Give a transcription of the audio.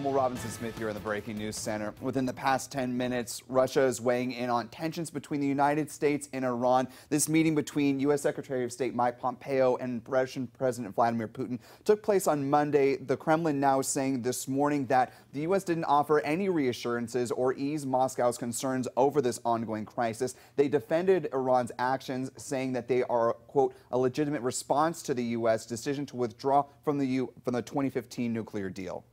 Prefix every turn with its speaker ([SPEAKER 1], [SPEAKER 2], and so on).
[SPEAKER 1] I'm Will Robinson Smith here in the Breaking News Center. Within the past 10 minutes, Russia is weighing in on tensions between the United States and Iran. This meeting between U.S. Secretary of State Mike Pompeo and Russian President Vladimir Putin took place on Monday. The Kremlin now saying this morning that the U.S. didn't offer any reassurances or ease Moscow's concerns over this ongoing crisis. They defended Iran's actions, saying that they are, quote, a legitimate response to the U.S. decision to withdraw from the, U from the 2015 nuclear deal.